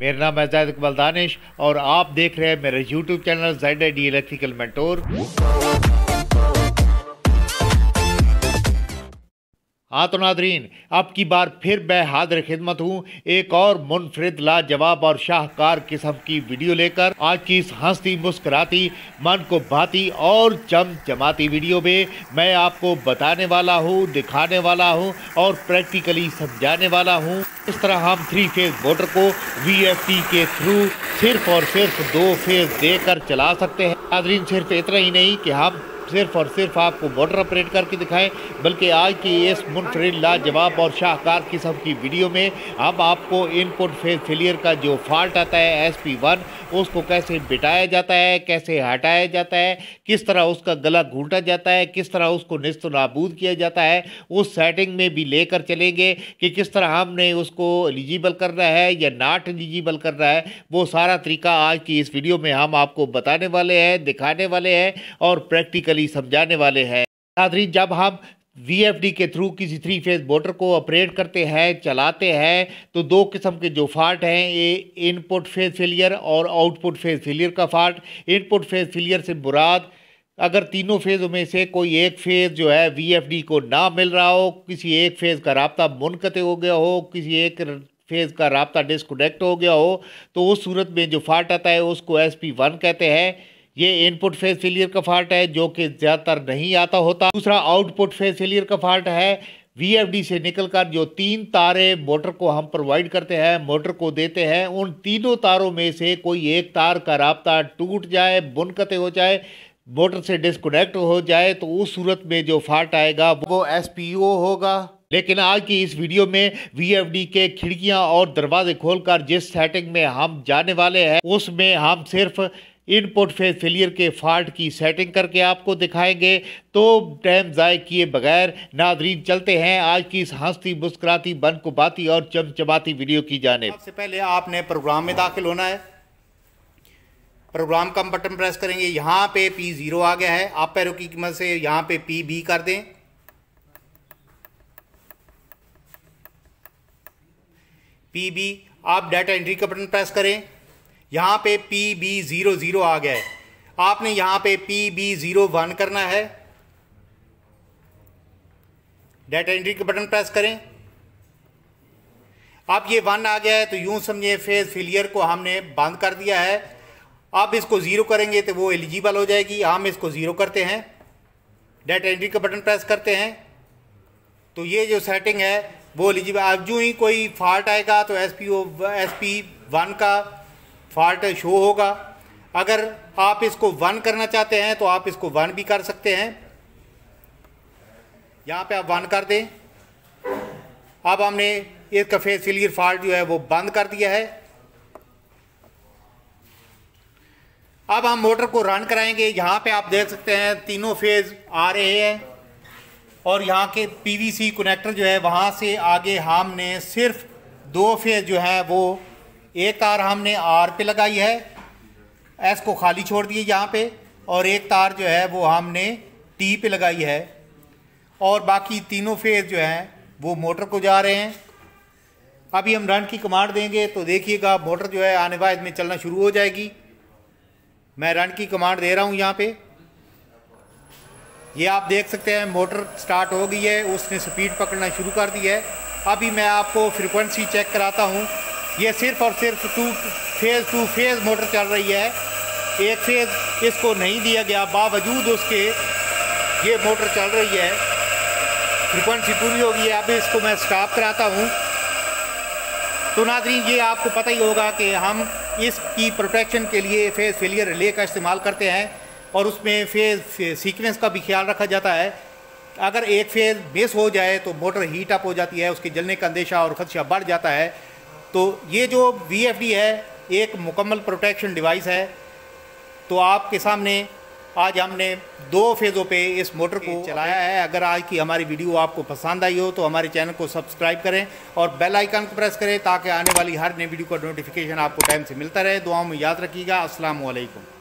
मेरा नाम है जैद इकबाल दानिश और आप देख रहे हैं मेरे YouTube channel Z D electrical mentor. हाँ तो नादरीन अब की बार फिर मैं खिदमत हूँ। एक और मुनफरद लाजवाब और शाहकार किस्म की वीडियो लेकर आज की इस हंसती मुस्कुराती, मन को भाती और चम चमाती वीडियो में मैं आपको बताने वाला हूँ, दिखाने वाला हूँ और प्रैक्टिकली समझाने वाला हूँ। इस तरह हम थ्री फ़ेज़ मोटर को VFT के थ्रू सिर्फ़ और सिर्फ़ दो फ़ेज़ देकर चला सकते हैं। नादरीन सिर्फ़ इतना ही नहीं कि हम सिर्फ़ और सिर्फ़ आपको मोटर ऑपरेट करके दिखाएँ, बल्कि आज की इस मुनफरद, लाजवाब और शाहकार किस्म की वीडियो में हम आपको इनपुट फ़ेज़ फेलियर का जो फॉल्ट आता है एस पी वन उसको कैसे बिटाया जाता है, कैसे हटाया जाता है, किस तरह उसका गला घूटा जाता है, किस तरह उसको नस्त नाबूद किया जाता है, उस सेटिंग में भी लेकर चलेंगे कि किस तरह हमने उसको एलिजिबल करना है या नाट एलिजिबल करना है, वो सारा तरीका आज की इस वीडियो में हम आपको बताने वाले हैं, दिखाने वाले हैं और प्रैक्टिकल प्रैक्टिकली समझाने वाले हैं। नादरी जब हम वीएफडी के थ्रू किसी थ्री फ़ेज़ मोटर को ऑपरेट करते हैं, चलाते हैं तो दो किस्म के जो फॉल्ट हैं, ये इनपुट फ़ेज़ फेलियर और आउटपुट फ़ेज़ फेलियर का फॉल्ट इनपुट फ़ेज़ फेलियर से मुराद, अगर तीनों फेज़ों में से कोई एक फ़ेज़ जो है वीएफडी को ना मिल रहा हो, किसी एक फ़ेज़ का रबता मुनक़ हो गया हो, किसी एक फ़ेज़ का रबता डिस्कनेक्ट हो गया हो तो उस सूरत में जो फॉल्ट आता है, उसको एस कहते हैं। ये इनपुट फ़ेज़ फेलियर का फॉल्ट है, जो कि ज़्यादातर नहीं आता होता। दूसरा आउटपुट फ़ेज़ फेलियर का फॉल्ट है वीएफडी से निकलकर जो तीन तारे मोटर को हम प्रोवाइड करते हैं मोटर को देते हैं, उन तीनों तारों में से कोई एक तार का रबता टूट जाए, बुनकते हो जाए मोटर से डिस्कनेक्ट हो जाए तो उस सूरत में जो फॉल्ट आएगा, वो एसपीओ होगा। लेकिन आज की इस वीडियो में वीएफडी के खिड़कियाँ और दरवाजे खोलकर जिस सेटिंग में हम जाने वाले हैं, उसमें हम सिर्फ़ इनपुट फ़ेज़ फेलियर के फॉल्ट की सेटिंग करके आपको दिखाएँगे। तो टाइम ज़ाय किए बगैर नादरीन चलते हैं आज की इस हंसती मुस्कुराती बाती और चमचमाती वीडियो की जाने सबसे पहले आपने प्रोग्राम में दाखिल होना है। प्रोग्राम का बटन प्रेस करेंगे। यहाँ पे पी ज़ीरो आ गया है। आप पैरों की कीमत से यहाँ पे पी बी कर दें। पी बी आप डाटा एंट्री का बटन प्रेस करें। यहाँ पे पी बी ज़ीरो ज़ीरो आ गया है। आपने यहाँ पे पी बी ज़ीरो वन करना है। डाटा एंट्री के बटन प्रेस करें। अब ये वन आ गया है तो यूँ समझिए फ़ेज़ फिलियर को हमने बंद कर दिया है। अब इसको ज़ीरो करेंगे तो वो एलिजिबल हो जाएगी। हम इसको ज़ीरो करते हैं। डाटा एंट्री का बटन प्रेस करते हैं। तो ये जो सेटिंग है, वो एलिजिबल अब जो ही कोई फॉल्ट आएगा तो S P O S P one का फॉल्ट शो होगा। अगर आप इसको वन करना चाहते हैं तो आप इसको वन भी कर सकते हैं। यहाँ पे आप वन कर दें। अब हमने इसका फेस फेलियर फॉल्ट जो है, वो बंद कर दिया है। अब हम मोटर को रन कराएँगे। यहाँ पे आप देख सकते हैं, तीनों फ़ेज़ आ रहे हैं। और यहाँ के पीवीसी कनेक्टर जो है, वहाँ से आगे हमने सिर्फ़ दो फ़ेज़ जो है, वो एक तार हमने आर पे लगाई है, एस को खाली छोड़ दिए यहाँ पे, और एक तार जो है वो हमने टी पे लगाई है। और बाकी तीनों फ़ेज़ जो हैं, वो मोटर को जा रहे हैं। अभी हम रन की कमांड देंगे तो देखिएगा मोटर जो है आने बाद में चलना शुरू हो जाएगी। मैं रन की कमांड दे रहा हूँ यहाँ पे। ये आप देख सकते हैं, मोटर स्टार्ट हो गई है, उसने स्पीड पकड़ना शुरू कर दी है। अभी मैं आपको फ्रिक्वेंसी चेक कराता हूँ। ये सिर्फ़ और सिर्फ़ two phase two phase motor चल रही है। एक फ़ेज़ इसको नहीं दिया गया, बावजूद उसके ये मोटर चल रही है। फ्रिक्वेंसी पूरी होगी अब इसको मैं स्टॉप कराता हूँ। तो नाजरीन, ये आपको पता ही होगा कि हम इसकी प्रोटेक्शन के लिए फ़ेज़ फेलियर रिले का इस्तेमाल करते हैं और उसमें फ़ेज़ सीक्वेंस का भी ख्याल रखा जाता है। अगर एक फ़ेज़ मिस हो जाए तो मोटर हीट अप हो जाती है, उसके जलने का अंदेशा और ख़दशा बढ़ जाता है। तो ये जो VFD है एक मुकम्मल प्रोटेक्शन डिवाइस है। तो आपके सामने आज हमने दो फेज़ों पे इस मोटर को चलाया है। अगर आज की हमारी वीडियो आपको पसंद आई हो तो हमारे चैनल को सब्सक्राइब करें और बेल आइकन को प्रेस करें ताकि आने वाली हर नई वीडियो का नोटिफिकेशन आपको टाइम से मिलता रहे। दुआओं में याद रखिएगा। अस्सलाम वालेकुम